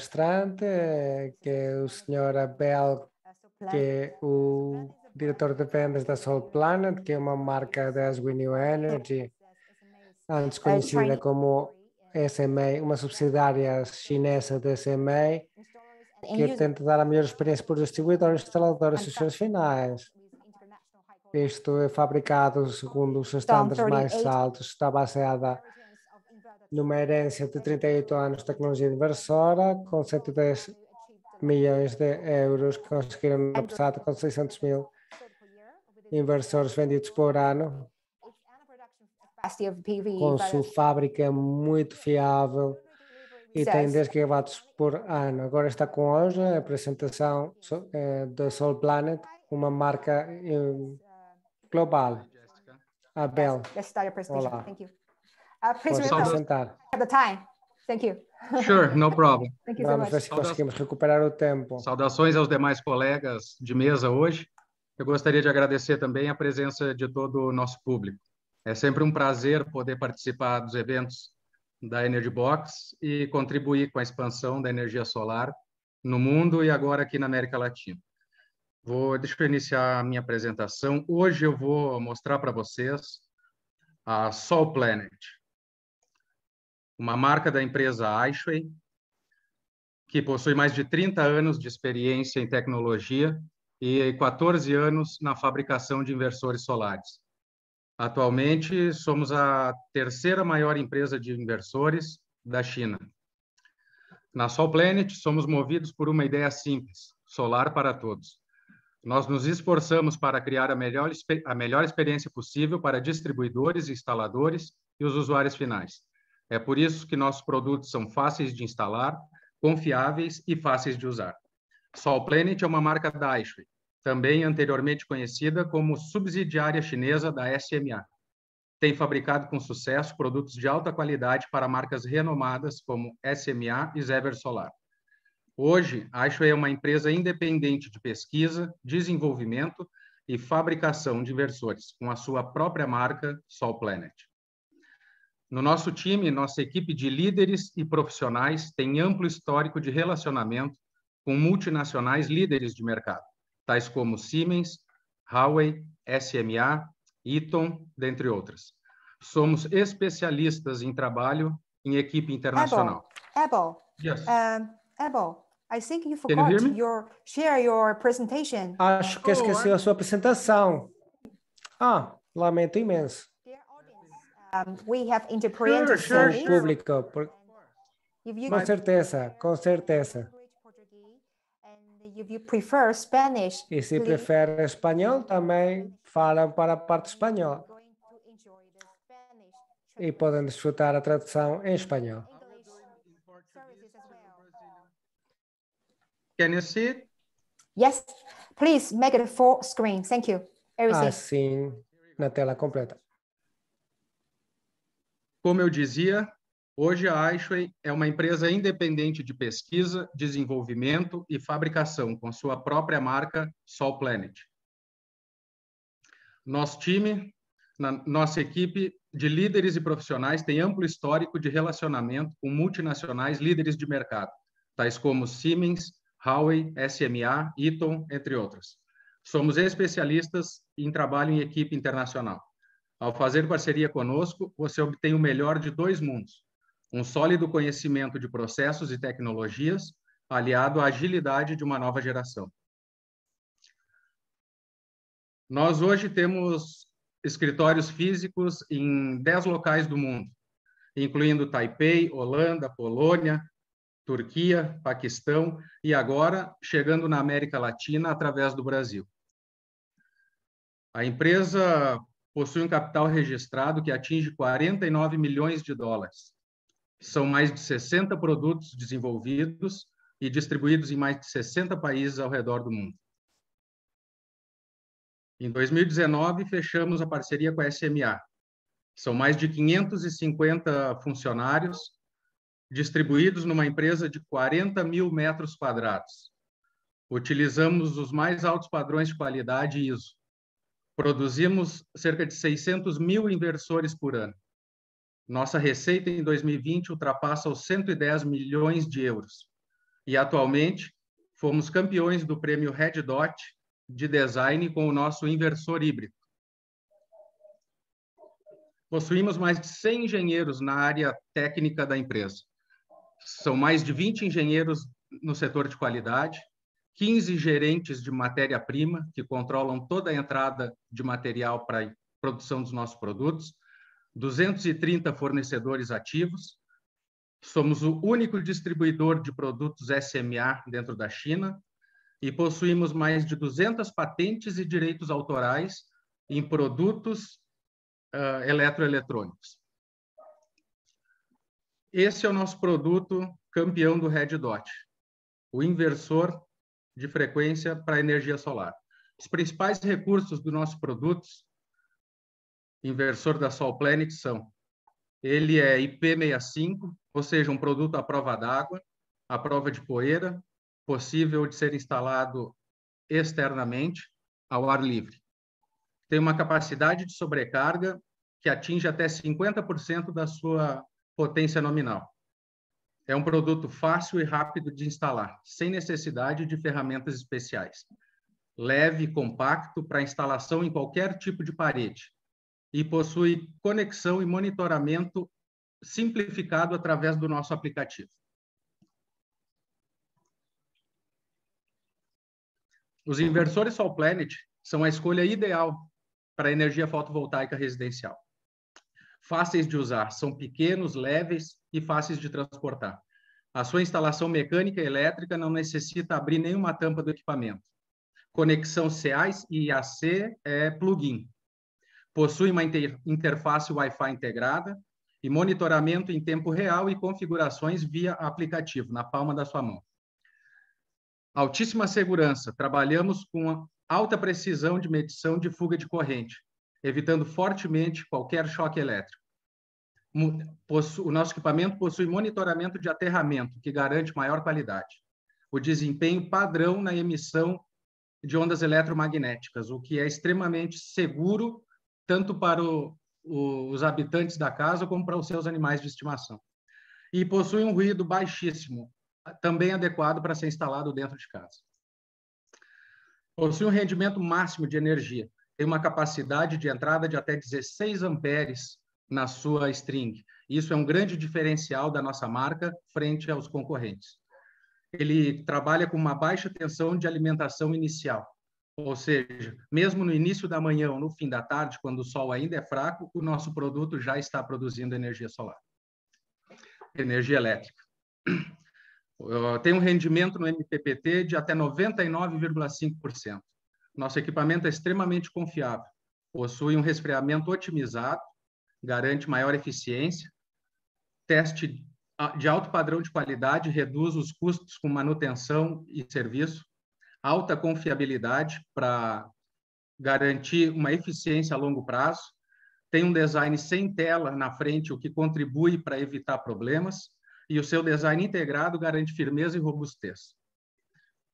palestrante, que é o senhor Abel, que é o diretor de vendas da Soul Planet, que é uma marca da New Energy, antes conhecida como SMA, uma subsidiária chinesa da SMA, que tenta dar a melhor experiência para os distribuidores, instaladores e seus finais. Isto é fabricado segundo os estándares mais altos, está baseada numa herência de 38 anos de tecnologia inversora, com 110 milhões de euros que conseguiram no passado, com 600 mil inversores vendidos por ano, com sua fábrica muito fiável e tem 10 gigawatts por ano. Agora está com hoje a apresentação eh, da Soul Planet, uma marca eh, global. Abel. Olá. Thank you. Uh, please sentar. have the time. Thank you. Sure, no problem. Thank you so Vamos much. ver se conseguimos recuperar o tempo. Saudações aos demais colegas de mesa hoje. Eu gostaria de agradecer também a presença de todo o nosso público. É sempre um prazer poder participar dos eventos da Energy Box e contribuir com a expansão da energia solar no mundo e agora aqui na América Latina. Vou, deixa eu iniciar a minha apresentação. Hoje eu vou mostrar para vocês a Sol Planet, uma marca da empresa Aishui, que possui mais de 30 anos de experiência em tecnologia e 14 anos na fabricação de inversores solares. Atualmente, somos a terceira maior empresa de inversores da China. Na Sol Planet, somos movidos por uma ideia simples: solar para todos. Nós nos esforçamos para criar a melhor, a melhor experiência possível para distribuidores, instaladores e os usuários finais. É por isso que nossos produtos são fáceis de instalar, confiáveis e fáceis de usar. Sol Planet é uma marca da Aishui, também anteriormente conhecida como subsidiária chinesa da SMA. Tem fabricado com sucesso produtos de alta qualidade para marcas renomadas como SMA e Zever Solar. Hoje, a Aishui é uma empresa independente de pesquisa, desenvolvimento e fabricação de inversores, com a sua própria marca Sol Planet. No nosso time, nossa equipe de líderes e profissionais tem amplo histórico de relacionamento com multinacionais líderes de mercado, tais como Siemens, Huawei, SMA, Eaton, dentre outras. Somos especialistas em trabalho em equipe internacional. Abel, Yes. um, Abel, I think you you forgot me? your share your presentation. Acho que esqueceu a sua apresentação. Ah, lamento imenso. Um, we have interpreted Sure, sure, público, por- If you com certeza, com certeza. and if you prefer Spanish, E se please, prefere espanhol, também falam para a parte espanhola going to enjoy the Spanish e podem desfrutar a tradução em espanhol. Can you see it? Yes, please make it full screen. Thank you. Everything. Assim, na tela completa. Como eu dizia, hoje a Aishui é uma empresa independente de pesquisa, desenvolvimento e fabricação, com sua própria marca Sol Planet. Nosso time, na- nossa equipe de líderes e profissionais tem amplo histórico de relacionamento com multinacionais líderes de mercado, tais como Siemens, Huawei, SMA, Eaton, entre outros. Somos especialistas em trabalho em equipe internacional. Ao fazer parceria conosco, você obtém o melhor de dois mundos: um sólido conhecimento de processos e tecnologias, aliado à agilidade de uma nova geração. Nós hoje temos escritórios físicos em 10 locais do mundo, incluindo Taipei, Holanda, Polônia, Turquia, Paquistão e agora chegando na América Latina através do Brasil. A empresa possui um capital registrado que atinge 49 milhões de dólares. São mais de 60 produtos desenvolvidos e distribuídos em mais de 60 países ao redor do mundo. Em 2019, fechamos a parceria com a SMA. São mais de 550 funcionários distribuídos numa empresa de 40 mil metros quadrados. Utilizamos os mais altos padrões de qualidade ISO. Produzimos cerca de 600 mil inversores por ano. Nossa receita em 2020 ultrapassa os 110 milhões de euros. E atualmente fomos campeões do prêmio Red Dot de design com o nosso inversor híbrido. Possuímos mais de 100 engenheiros na área técnica da empresa. São mais de 20 engenheiros no setor de qualidade, 15 gerentes de matéria-prima, que controlam toda a entrada de material para a produção dos nossos produtos, 230 fornecedores ativos. Somos o único distribuidor de produtos SMA dentro da China e possuímos mais de 200 patentes e direitos autorais em produtos uh, eletroeletrônicos. Esse é o nosso produto campeão do Red Dot, o inversor de frequência para energia solar. Os principais recursos do nosso produto, inversor da Sol Planet, são ele é IP65, ou seja, um produto à prova d'água, à prova de poeira, possível de ser instalado externamente ao ar livre tem uma capacidade de sobrecarga que atinge até 50% da sua potência nominal. É um produto fácil e rápido de instalar, sem necessidade de ferramentas especiais. Leve e compacto para instalação em qualquer tipo de parede. E possui conexão e monitoramento simplificado através do nosso aplicativo. Os inversores Sol Planet são a escolha ideal para energia fotovoltaica residencial. Fáceis de usar, são pequenos, leves e fáceis de transportar. A sua instalação mecânica e elétrica não necessita abrir nenhuma tampa do equipamento. Conexão CA e IAC é plug-in. Possui uma inter interface Wi-Fi integrada e monitoramento em tempo real e configurações via aplicativo, na palma da sua mão. Altíssima segurança. Trabalhamos com alta precisão de medição de fuga de corrente, evitando fortemente qualquer choque elétrico. O nosso equipamento possui monitoramento de aterramento, que garante maior qualidade. O desempenho padrão na emissão de ondas eletromagnéticas, o que é extremamente seguro tanto para o, o, os habitantes da casa como para os seus animais de estimação. E possui um ruído baixíssimo, também adequado para ser instalado dentro de casa possui um rendimento máximo de energia, tem uma capacidade de entrada de até 16 amperes na sua string. Isso é um grande diferencial da nossa marca frente aos concorrentes. Ele trabalha com uma baixa tensão de alimentação inicial, ou seja, mesmo no início da manhã ou no fim da tarde, quando o sol ainda é fraco, o nosso produto já está produzindo energia solar, energia elétrica tem um rendimento no MPPT de até 99,5%. Nosso equipamento é extremamente confiável, possui um resfriamento otimizado, garante maior eficiência, teste de alto padrão de qualidade, reduz os custos com manutenção e serviço, alta confiabilidade para garantir uma eficiência a longo prazo, tem um design sem tela na frente, o que contribui para evitar problemas, e o seu design integrado garante firmeza e robustez.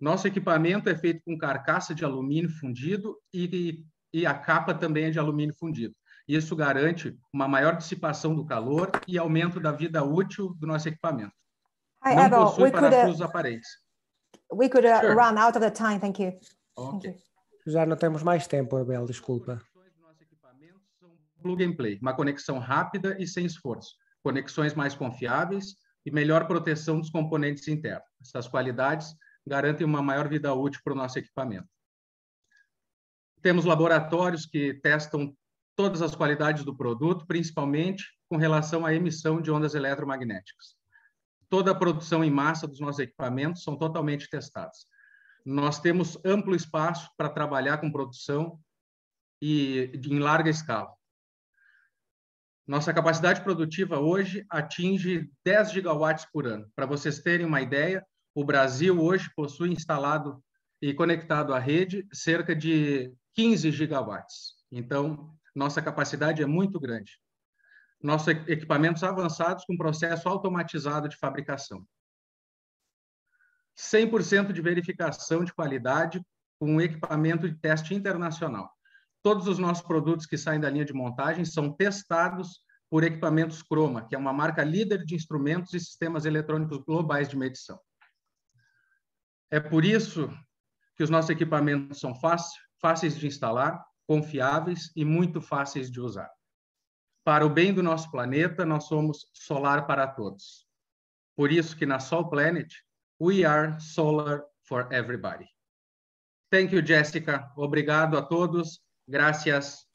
Nosso equipamento é feito com carcaça de alumínio fundido e, e a capa também é de alumínio fundido. Isso garante uma maior dissipação do calor e aumento da vida útil do nosso equipamento. Hi, Não Abel, possui we could, parafusos uh, aparentes. we could uh, Sure. run out of the time. Thank you. Ok. Thank Já não temos mais tempo, Abel, desculpa. Nosso equipamento são plug and play, uma conexão rápida e sem esforço. Conexões mais confiáveis e melhor proteção dos componentes internos. Essas qualidades garantem uma maior vida útil para o nosso equipamento. Temos laboratórios que testam todas as qualidades do produto, principalmente com relação à emissão de ondas eletromagnéticas. Toda a produção em massa dos nossos equipamentos são totalmente testadas. Nós temos amplo espaço para trabalhar com produção e em larga escala. Nossa capacidade produtiva hoje atinge 10 gigawatts por ano. Para vocês terem uma ideia, o Brasil hoje possui instalado e conectado à rede cerca de 15 gigawatts. Então, nossa capacidade é muito grande. Nossos equipamentos avançados com processo automatizado de fabricação. 100% de verificação de qualidade com equipamento de teste internacional. Todos os nossos produtos que saem da linha de montagem são testados por Equipamentos Croma, que é uma marca líder de instrumentos e sistemas eletrônicos globais de medição. É por isso que os nossos equipamentos são fáceis de instalar, confiáveis e muito fáceis de usar. Para o bem do nosso planeta, nós somos solar para todos. Por isso que na Sol Planet, we are solar for everybody. Thank you, Jessica. Obrigado a todos. Gracias.